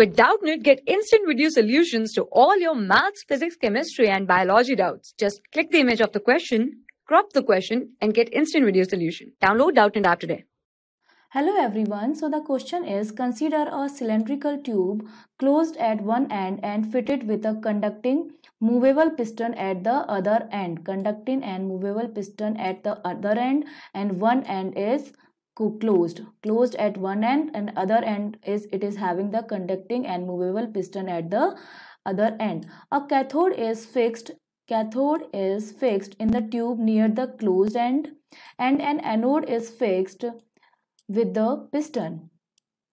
With Doubtnut, get instant video solutions to all your maths, physics, chemistry, and biology doubts. Just click the image of the question, crop the question, and get instant video solution. Download Doubtnut app today. Hello everyone. So the question is consider a cylindrical tube closed at one end and fitted with a conducting movable piston at the other end. Conducting and movable piston at the other end and one end is closed closed at one end and other end is it is having the conducting and movable piston at the other end. A cathode is fixed cathode is fixed in the tube near the closed end and an anode is fixed with the piston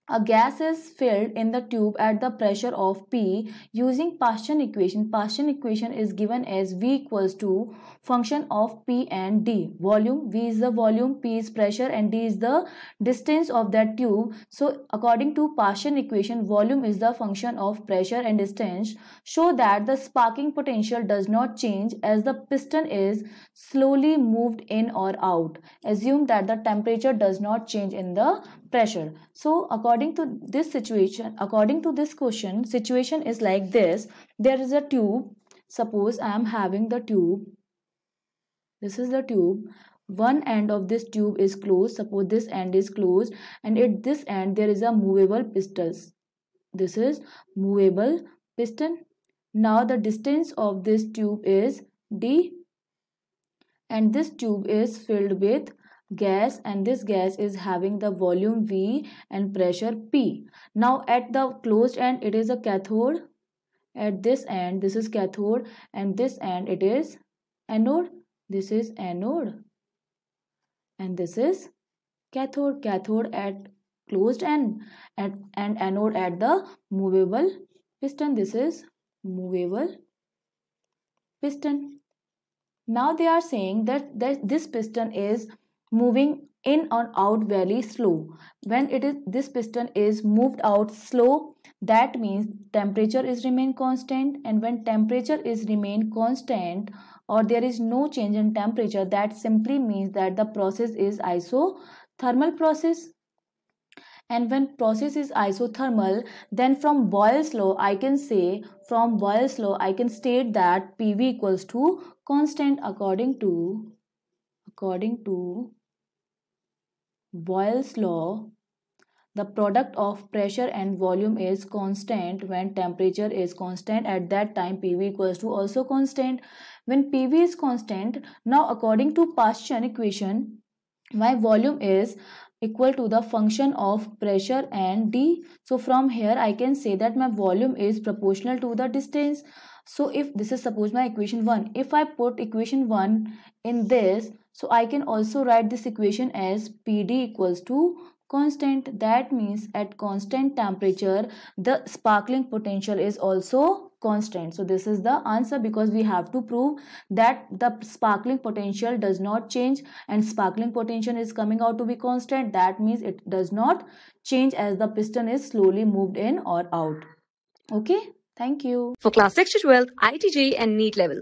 a gas is filled in the tube at the pressure of P using Paschen equation. Paschen equation is given as V equals to function of P and D. Volume, V is the volume, P is pressure and D is the distance of that tube. So according to Paschen equation, volume is the function of pressure and distance. Show that the sparking potential does not change as the piston is slowly moved in or out. Assume that the temperature does not change in the pressure. So according to this situation according to this question situation is like this. There is a tube. Suppose i am having the tube. This is the tube. One end of this tube is closed. Suppose this end is closed. And at this end there is a movable piston. This is movable piston. Now the distance of this tube is d. And this tube is filled with gas and this gas is having the volume V and pressure P. Now at the closed end it is a cathode. At this end this is cathode and this end it is anode. This is anode. And this is cathode. Cathode at closed end and, and anode at the movable piston. This is movable piston. Now they are saying that, that this piston is moving in or out very slow. When it is this piston is moved out slow that means temperature is remain constant. And when temperature is remain constant or there is no change in temperature that simply means that the process is isothermal process. And when process is isothermal then from Boyle's law I can say from Boyle's law I can state that PV equals to constant according to according to Boyle's law, the product of pressure and volume is constant when temperature is constant. At that time PV equals to also constant. When PV is constant now according to Paschen equation my volume is equal to the function of pressure and D. So from here I can say that my volume is proportional to the distance. So if this is suppose my equation 1 if I put equation 1 in this so I can also write this equation as PD equals to constant. That means at constant temperature, the sparkling potential is also constant. So this is the answer because we have to prove that the sparkling potential does not change and sparkling potential is coming out to be constant. That means it does not change as the piston is slowly moved in or out. Okay. Thank you. For class 6 to 12, IIT JEE and NEET level.